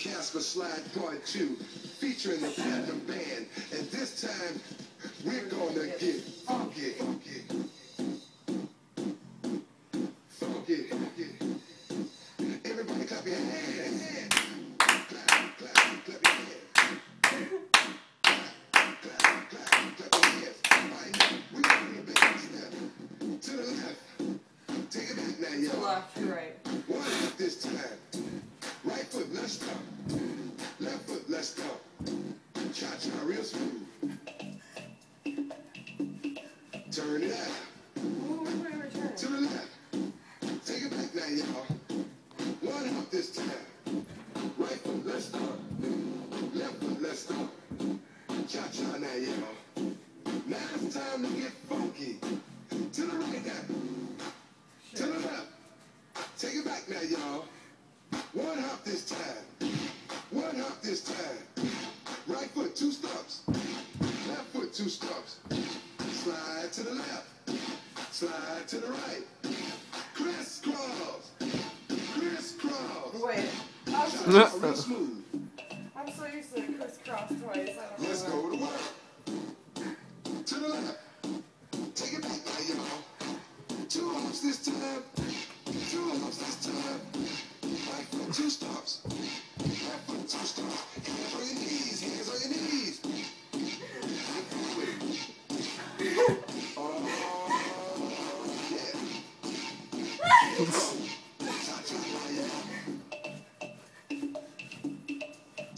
Casper Slide Part 2, featuring the Platinum Band. And this time, we're gonna get funky, Turn it out. Ooh, which way we're turning? To the left. Take it back now, y'all. One up this time. Right foot, let's stop. Left foot, let's stop. Cha cha now, y'all. Now it's time to get funky. To the right now. To the left. Take it back now, y'all. One hop this time. One hop this time. Slide to the right. Crisscross. Crisscross. Wait. I'm so, real smooth. I'm so used to crisscross twice. I don't Let's know. go to work. To the left. Take it back now, y'all. Two hops this time. Two hops this time. Right foot, two stops.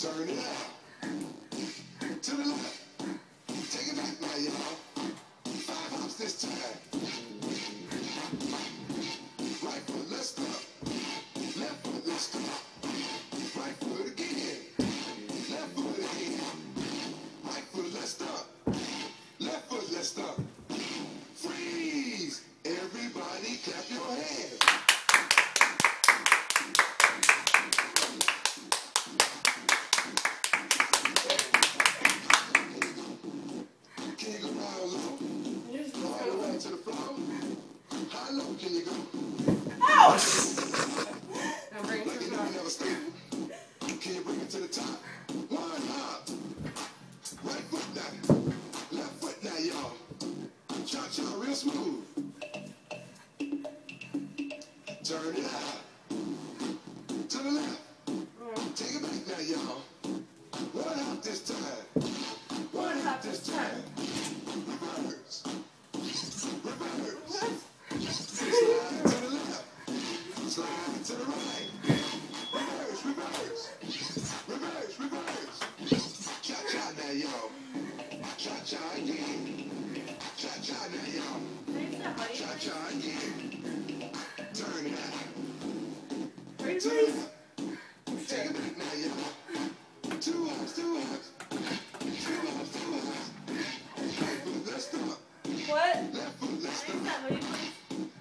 Turn it out. Now bring it to you the top. never. Can you bring it to the top? One hop. Right foot now. Left foot now, y'all. Cha cha, real smooth. Turn it out. To the left. Take it back now, y'all. One hop this time. Cha cha. Cha cha Cha cha. What?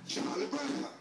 Charlie Brown.